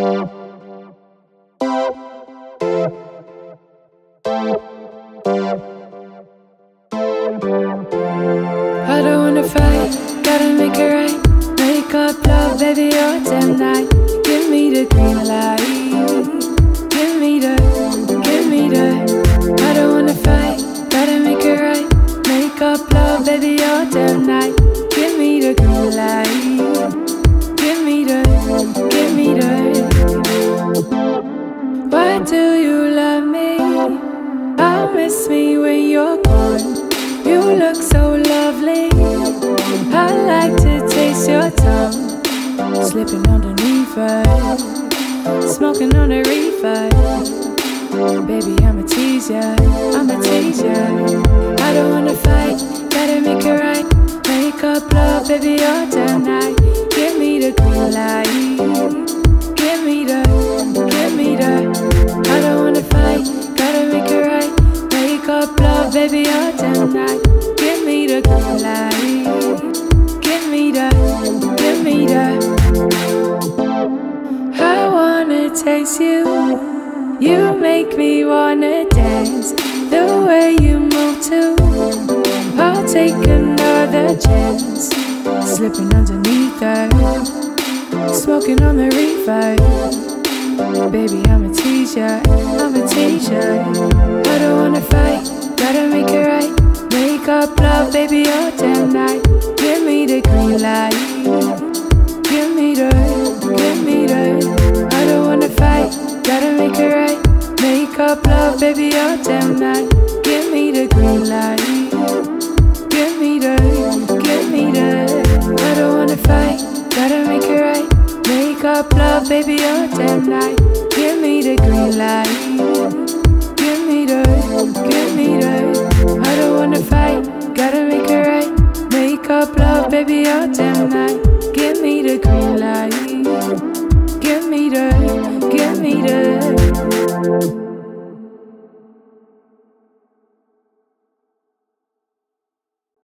I don't wanna fight, gotta make it right. Make up love, baby, all tonight. Give me the green light. Give me the, give me the. I don't wanna fight, gotta make it right. Make up love, baby, all tonight. Give me the green light. Do you love me? I miss me when you're gone. You look so lovely. I like to taste your tongue. Slipping underneath it. Smoking on a reefer. Baby, I'ma tease ya. I'ma tease ya. I don't wanna fight. Gotta make it right. Make up love, baby, all tonight. Baby, all tonight. Give me to come alive. I wanna taste you. You make me wanna dance. the green baby, all tonight. Give me the green light. Give me the, give me the. I don't wanna fight, gotta make it right. Make up love, baby, all tonight. Give me the green light. Give me the, give me the. I don't wanna fight, gotta make it right. Make up love, baby, tonight. Give love, baby, all damn night. Give me the green light. Give me the, give me the.